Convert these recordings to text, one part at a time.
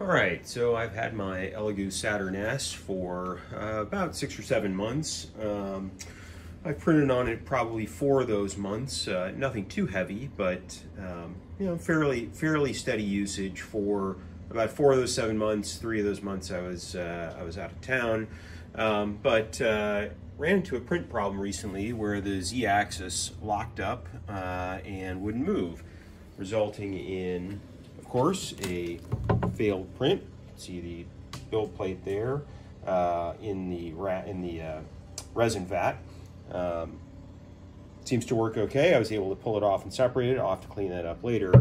All right, so I've had my Elegoo Saturn S for uh, about six or seven months. Um, I've printed on it probably four of those months. Uh, nothing too heavy, but um, you know, fairly fairly steady usage for about four of those seven months. Three of those months I was uh, I was out of town, um, but uh, ran into a print problem recently where the Z-axis locked up uh, and wouldn't move, resulting in of course, a failed print. See the build plate there uh, in the in the uh, resin vat. Um, seems to work okay. I was able to pull it off and separate it. I'll have to clean that up later.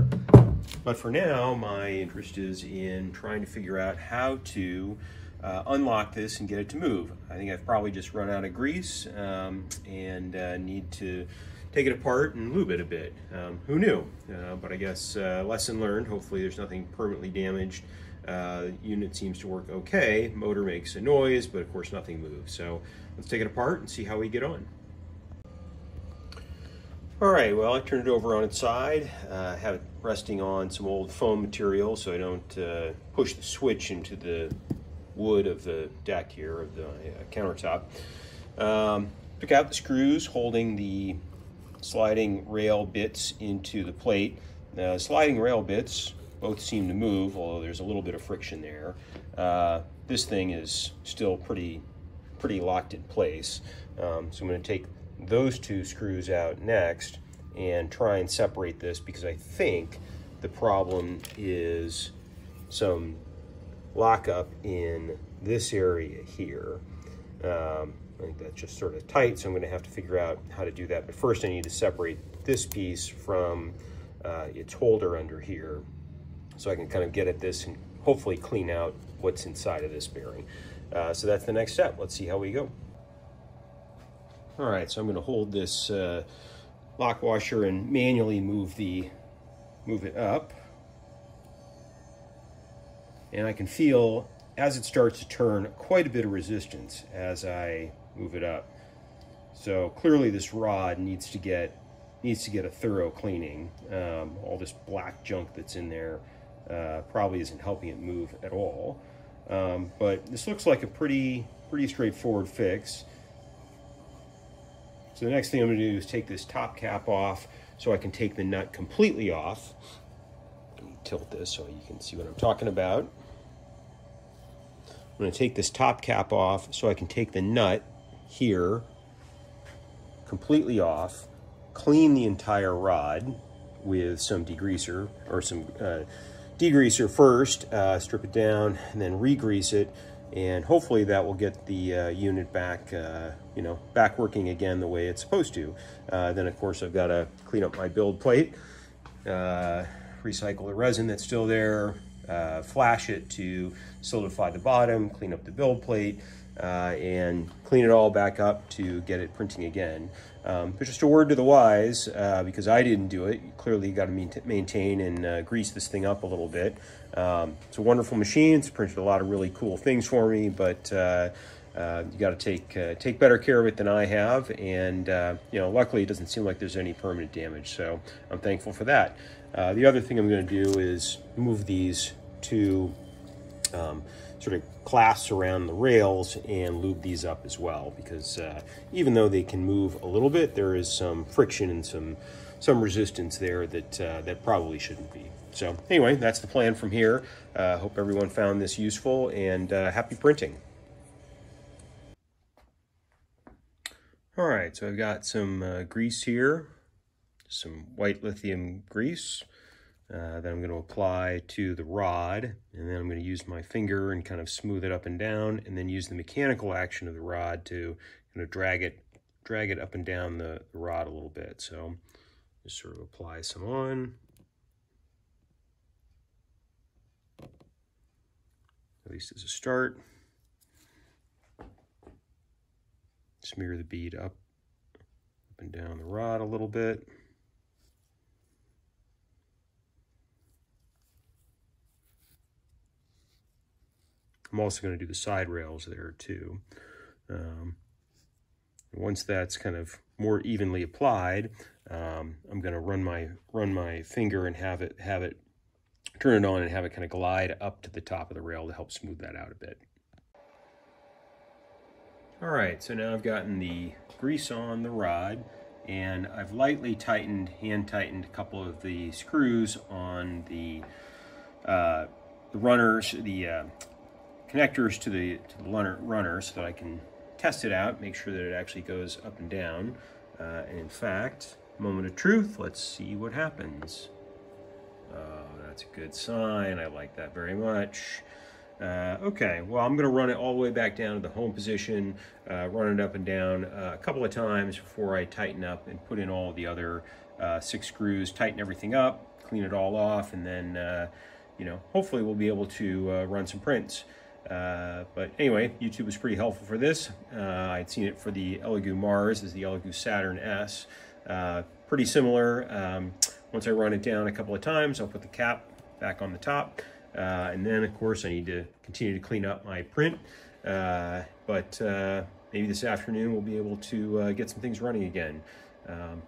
But for now, my interest is in trying to figure out how to uh, unlock this and get it to move. I think I've probably just run out of grease um, and uh, need to take it apart and lube it a bit. Um, who knew? Uh, but I guess uh, lesson learned. Hopefully there's nothing permanently damaged. Uh, unit seems to work okay. Motor makes a noise, but of course nothing moves. So let's take it apart and see how we get on. All right, well, I turned it over on its side. Uh, have it resting on some old foam material so I don't uh, push the switch into the wood of the deck here, of the uh, countertop. Um, took out the screws holding the sliding rail bits into the plate. Sliding rail bits both seem to move, although there's a little bit of friction there. Uh, this thing is still pretty, pretty locked in place. Um, so I'm going to take those two screws out next and try and separate this because I think the problem is some lockup in this area here. Um, I think that's just sort of tight, so I'm gonna have to figure out how to do that. But first I need to separate this piece from uh, its holder under here so I can kind of get at this and hopefully clean out what's inside of this bearing. Uh, so that's the next step. Let's see how we go. All right, so I'm gonna hold this uh, lock washer and manually move the move it up. And I can feel as it starts to turn quite a bit of resistance as I move it up. So clearly this rod needs to get needs to get a thorough cleaning. Um, all this black junk that's in there uh, probably isn't helping it move at all. Um, but this looks like a pretty pretty straightforward fix. So the next thing I'm going to do is take this top cap off so I can take the nut completely off. Let me tilt this so you can see what I'm talking about. I'm going to take this top cap off so I can take the nut here completely off, clean the entire rod with some degreaser or some uh, degreaser first, uh, strip it down and then re-grease it and hopefully that will get the uh, unit back, uh, you know, back working again the way it's supposed to. Uh, then of course I've got to clean up my build plate, uh, recycle the resin that's still there, flash it to solidify the bottom, clean up the build plate, uh, and clean it all back up to get it printing again. Um, but just a word to the wise, uh, because I didn't do it, clearly you got to maintain and uh, grease this thing up a little bit. Um, it's a wonderful machine. It's printed a lot of really cool things for me, but uh, uh, you got to take uh, take better care of it than I have. And you know, luckily, it doesn't seem like there's any permanent damage, so I'm thankful for that. the other thing I'm going to do is move these two um, sort of clasps around the rails and lube these up as well because uh, even though they can move a little bit, there is some friction and some some resistance there that uh, that probably shouldn't be. So anyway, that's the plan from here. Uh, hope everyone found this useful and uh, happy printing. All right, so I've got some uh, grease here, some white lithium grease uh, that I'm going to apply to the rod and then I'm going to use my finger and kind of smooth it up and down and then use the mechanical action of the rod to kind of drag it drag it up and down the, the rod a little bit. So just sort of apply some on. At least as a start. Smear the bead up up and down the rod a little bit I'm also going to do the side rails there too. Um, once that's kind of more evenly applied, um, I'm going to run my run my finger and have it have it turn it on and have it kind of glide up to the top of the rail to help smooth that out a bit. All right, so now I've gotten the grease on the rod and I've lightly tightened, hand tightened a couple of the screws on the, uh, the runners, the uh, connectors to the, to the runner, so that I can test it out, make sure that it actually goes up and down. Uh, and in fact, moment of truth, let's see what happens. Oh, that's a good sign. I like that very much. Uh, okay, well, I'm going to run it all the way back down to the home position, uh, run it up and down uh, a couple of times before I tighten up and put in all the other uh, six screws, tighten everything up, clean it all off, and then, uh, you know, hopefully we'll be able to run some prints. But anyway, YouTube was pretty helpful for this. I'd seen it for the Elegoo Mars, as the Elegoo Saturn S. pretty similar. Um, once I run it down a couple of times, I'll put the cap back on the top. Uh, and then, of course, I need to continue to clean up my print. Uh, but uh, maybe this afternoon we'll be able to uh, get some things running again. Um,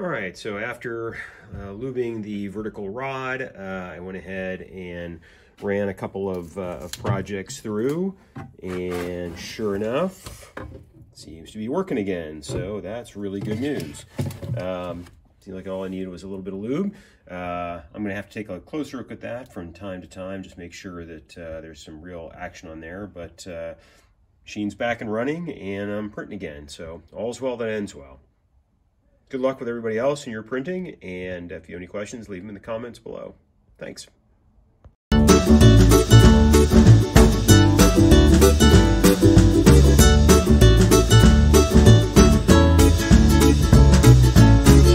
all right, so after uh, lubing the vertical rod, uh, I went ahead and ran a couple of, of projects through. And sure enough, seems to be working again. So that's really good news. Um, Seemed like all I needed was a little bit of lube. Uh, I'm going to have to take a closer look at that from time to time, just make sure that uh, there's some real action on there. But uh, machine's back and running, and I'm printing again. So all's well that ends well. Good luck with everybody else in your printing, and if you have any questions, leave them in the comments below. Thanks.